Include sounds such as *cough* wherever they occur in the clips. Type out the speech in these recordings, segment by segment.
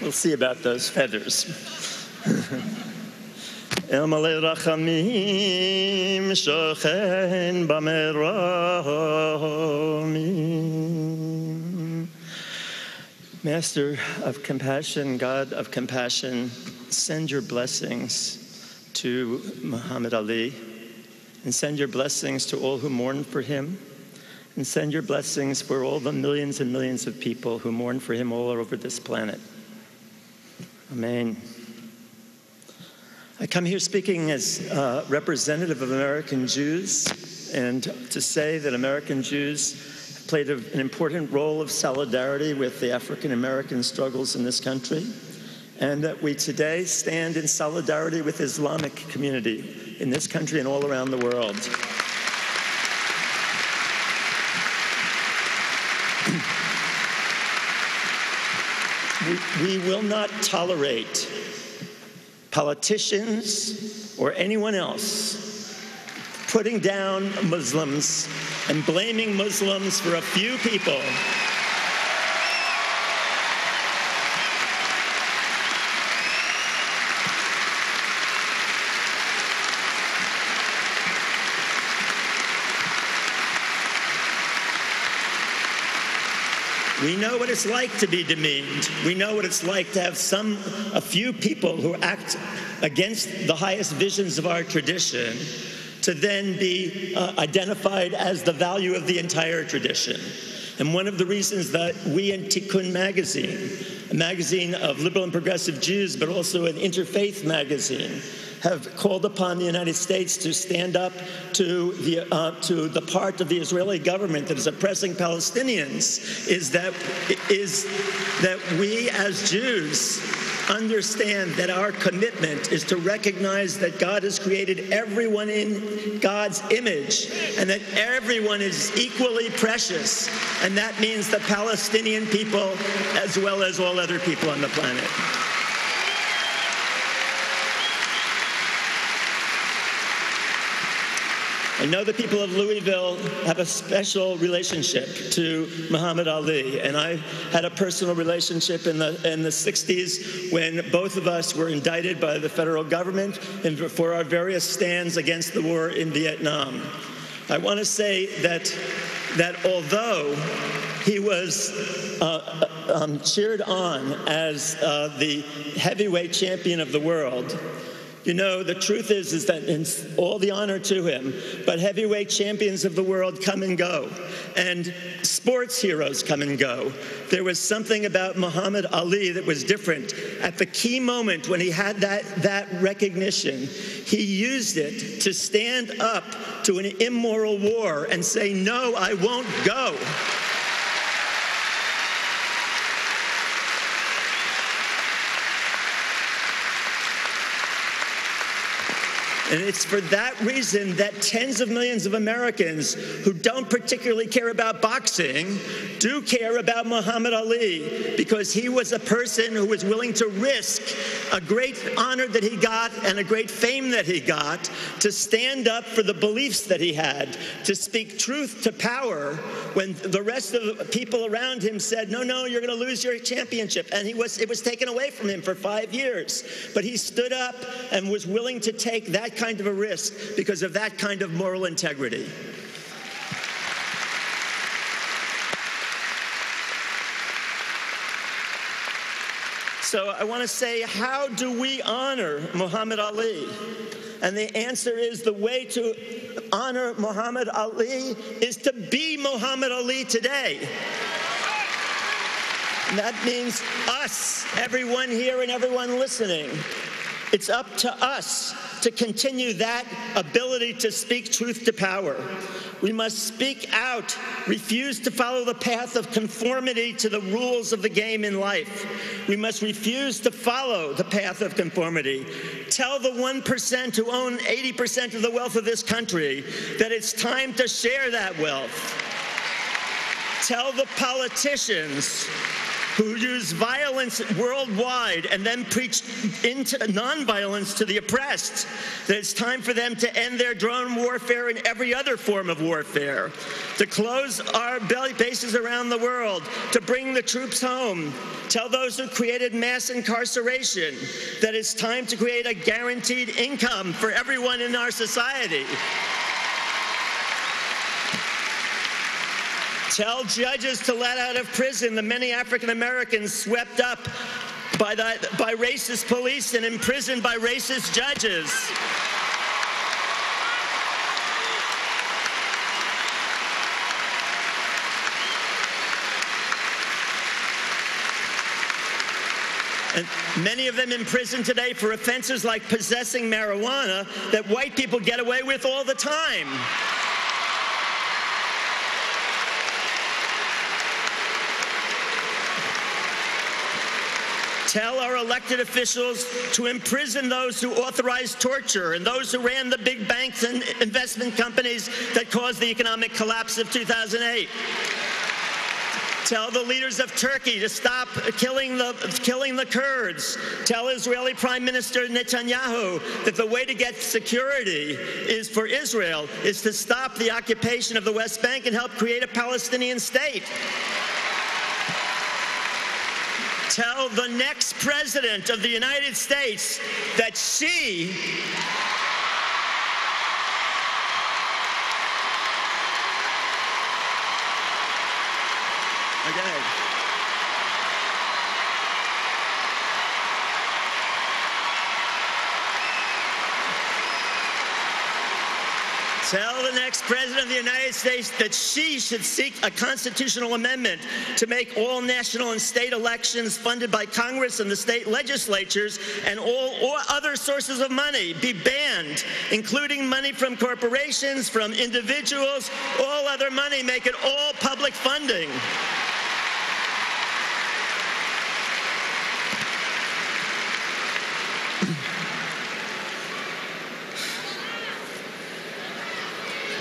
We'll see about those feathers. *laughs* Rachamim Shochen. Master of compassion, God of compassion, send your blessings to Muhammad Ali and send your blessings to all who mourn for him and send your blessings for all the millions and millions of people who mourn for him all over this planet. Amen. I come here speaking as a representative of American Jews and to say that American Jews played an important role of solidarity with the African American struggles in this country and that we today stand in solidarity with Islamic community in this country and all around the world. We, will not tolerate politicians or anyone else putting down Muslims and blaming Muslims for a few people We know what it's like to be demeaned. We know what it's like to have some, a few people who act against the highest visions of our tradition to then be uh, identified as the value of the entire tradition. And one of the reasons that we in Tikkun magazine, a magazine of liberal and progressive Jews, but also an interfaith magazine, have called upon the United States to stand up to the, uh, to the part of the Israeli government that is oppressing Palestinians is that, is that we as Jews understand that our commitment is to recognize that God has created everyone in God's image and that everyone is equally precious. And that means the Palestinian people as well as all other people on the planet. I know the people of Louisville have a special relationship to Muhammad Ali, and I had a personal relationship in the in the 60s when both of us were indicted by the federal government for our various stands against the war in Vietnam. I want to say that that although he was uh, um, cheered on as uh, the heavyweight champion of the world, you know, the truth is, is that in all the honor to him, but heavyweight champions of the world come and go, and sports heroes come and go. There was something about Muhammad Ali that was different. At the key moment when he had that, that recognition, he used it to stand up to an immoral war and say, No, I won't go. And it's for that reason that tens of millions of Americans who don't particularly care about boxing do care about Muhammad Ali because he was a person who was willing to risk a great honor that he got and a great fame that he got to stand up for the beliefs that he had, to speak truth to power when the rest of the people around him said, no, no, you're going to lose your championship. And he was, it was taken away from him for five years. But he stood up and was willing to take that kind of a risk because of that kind of moral integrity. So I want to say, how do we honor Muhammad Ali? And the answer is the way to honor Muhammad Ali is to be Muhammad Ali today. And that means us, everyone here and everyone listening. It's up to us to continue that ability to speak truth to power. We must speak out, refuse to follow the path of conformity to the rules of the game in life. We must refuse to follow the path of conformity. Tell the 1% who own 80% of the wealth of this country that it's time to share that wealth. Tell the politicians who use violence worldwide and then preach into nonviolence to the oppressed. That it's time for them to end their drone warfare and every other form of warfare, to close our bases around the world, to bring the troops home. Tell those who created mass incarceration that it's time to create a guaranteed income for everyone in our society. Tell judges to let out of prison the many African Americans swept up by, the, by racist police and imprisoned by racist judges. and many of them in prison today for offenses like possessing marijuana that white people get away with all the time. Tell our elected officials to imprison those who authorized torture and those who ran the big banks and investment companies that caused the economic collapse of 2008. Tell the leaders of Turkey to stop killing the, killing the Kurds. Tell Israeli Prime Minister Netanyahu that the way to get security is for Israel is to stop the occupation of the West Bank and help create a Palestinian state tell the next president of the United States that she Tell the next president of the United States that she should seek a constitutional amendment to make all national and state elections funded by Congress and the state legislatures and all, all other sources of money be banned, including money from corporations, from individuals, all other money, make it all public funding.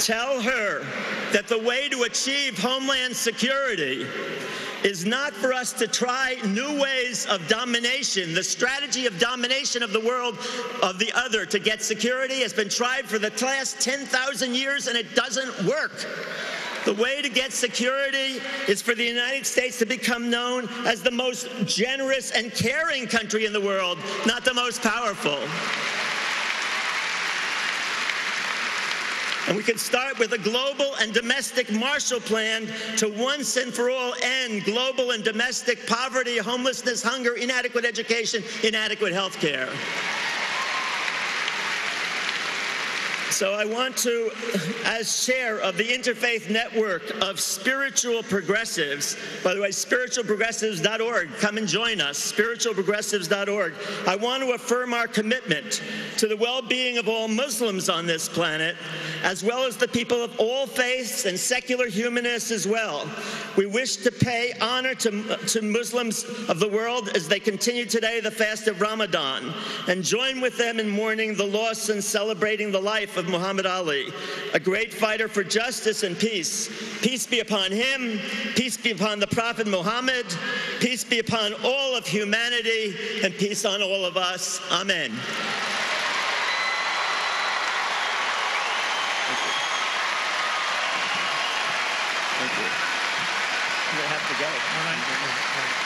Tell her that the way to achieve homeland security is not for us to try new ways of domination. The strategy of domination of the world of the other to get security has been tried for the last 10,000 years and it doesn't work. The way to get security is for the United States to become known as the most generous and caring country in the world, not the most powerful. And we can start with a global and domestic Marshall Plan to once and for all end global and domestic poverty, homelessness, hunger, inadequate education, inadequate health care. So I want to, as chair of the Interfaith Network of Spiritual Progressives, by the way, spiritualprogressives.org, come and join us, spiritualprogressives.org. I want to affirm our commitment to the well being of all Muslims on this planet, as well as the people of all faiths and secular humanists as well. We wish to pay honor to, to Muslims of the world as they continue today the fast of Ramadan and join with them in mourning the loss and celebrating the life of of Muhammad Ali, a great fighter for justice and peace. Peace be upon him, peace be upon the Prophet Muhammad, peace be upon all of humanity, and peace on all of us. Amen. Thank you. Thank you. have to go.